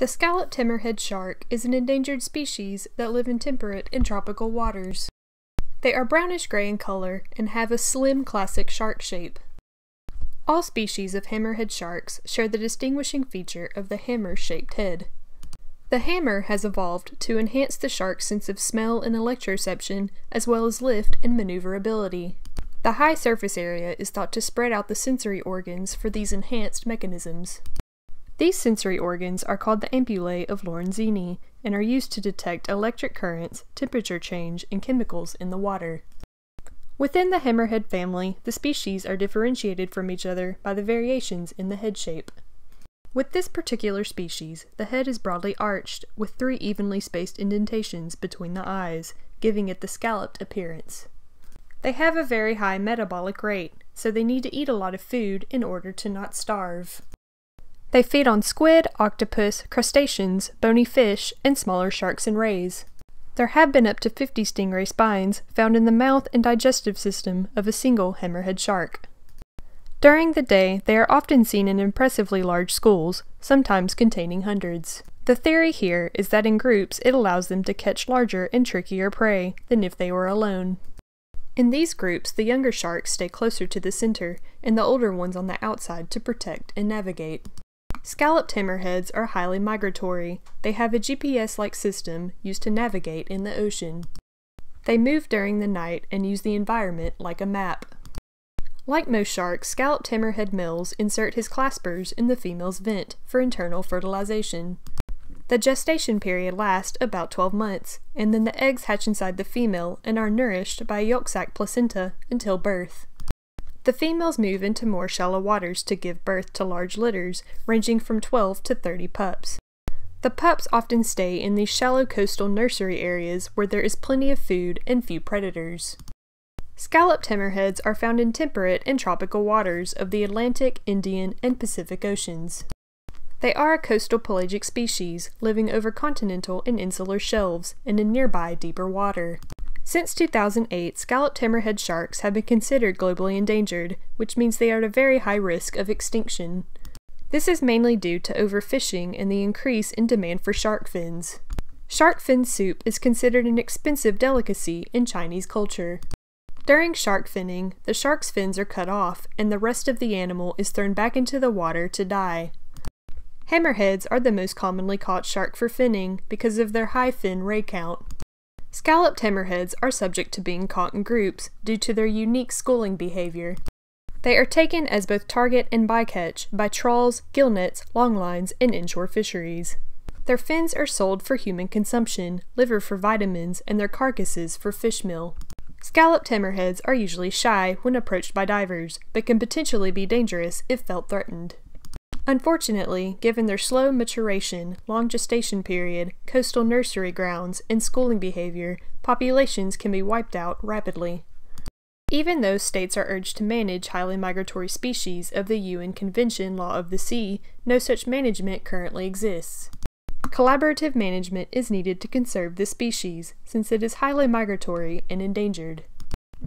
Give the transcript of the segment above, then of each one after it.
The scalloped hammerhead shark is an endangered species that live in temperate and tropical waters. They are brownish gray in color and have a slim classic shark shape. All species of hammerhead sharks share the distinguishing feature of the hammer-shaped head. The hammer has evolved to enhance the shark's sense of smell and electroception, as well as lift and maneuverability. The high surface area is thought to spread out the sensory organs for these enhanced mechanisms. These sensory organs are called the ampullae of Lorenzini and are used to detect electric currents, temperature change, and chemicals in the water. Within the hammerhead family, the species are differentiated from each other by the variations in the head shape. With this particular species, the head is broadly arched, with three evenly spaced indentations between the eyes, giving it the scalloped appearance. They have a very high metabolic rate, so they need to eat a lot of food in order to not starve. They feed on squid, octopus, crustaceans, bony fish, and smaller sharks and rays. There have been up to 50 stingray spines found in the mouth and digestive system of a single hammerhead shark. During the day, they are often seen in impressively large schools, sometimes containing hundreds. The theory here is that in groups it allows them to catch larger and trickier prey than if they were alone. In these groups, the younger sharks stay closer to the center, and the older ones on the outside to protect and navigate. Scalloped hammerheads are highly migratory. They have a GPS-like system used to navigate in the ocean. They move during the night and use the environment like a map. Like most sharks, scalloped hammerhead males insert his claspers in the female's vent for internal fertilization. The gestation period lasts about 12 months, and then the eggs hatch inside the female and are nourished by a yolk sac placenta until birth. The females move into more shallow waters to give birth to large litters, ranging from 12 to 30 pups. The pups often stay in these shallow coastal nursery areas where there is plenty of food and few predators. Scalloped hammerheads are found in temperate and tropical waters of the Atlantic, Indian, and Pacific Oceans. They are a coastal pelagic species, living over continental and insular shelves and in nearby deeper water. Since 2008, scalloped hammerhead sharks have been considered globally endangered, which means they are at a very high risk of extinction. This is mainly due to overfishing and the increase in demand for shark fins. Shark fin soup is considered an expensive delicacy in Chinese culture. During shark finning, the shark's fins are cut off and the rest of the animal is thrown back into the water to die. Hammerheads are the most commonly caught shark for finning because of their high fin ray count. Scalloped hammerheads are subject to being caught in groups due to their unique schooling behavior. They are taken as both target and bycatch by trawls, gillnets, longlines, and inshore fisheries. Their fins are sold for human consumption, liver for vitamins, and their carcasses for fish meal. Scalloped hammerheads are usually shy when approached by divers, but can potentially be dangerous if felt threatened. Unfortunately, given their slow maturation, long gestation period, coastal nursery grounds, and schooling behavior, populations can be wiped out rapidly. Even though states are urged to manage highly migratory species of the UN Convention Law of the Sea, no such management currently exists. Collaborative management is needed to conserve the species, since it is highly migratory and endangered.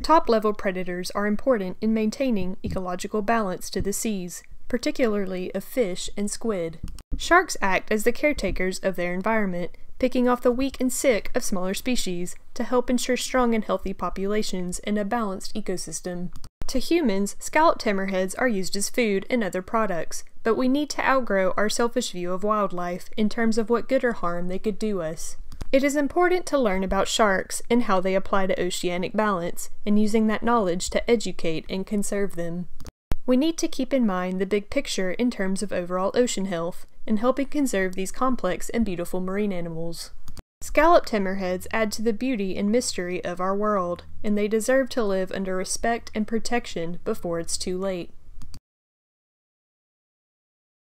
Top level predators are important in maintaining ecological balance to the seas, particularly of fish and squid. Sharks act as the caretakers of their environment, picking off the weak and sick of smaller species to help ensure strong and healthy populations and a balanced ecosystem. To humans, scalloped hammerheads are used as food and other products, but we need to outgrow our selfish view of wildlife in terms of what good or harm they could do us. It is important to learn about sharks and how they apply to oceanic balance, and using that knowledge to educate and conserve them. We need to keep in mind the big picture in terms of overall ocean health and helping conserve these complex and beautiful marine animals. Scalloped hammerheads add to the beauty and mystery of our world, and they deserve to live under respect and protection before it's too late.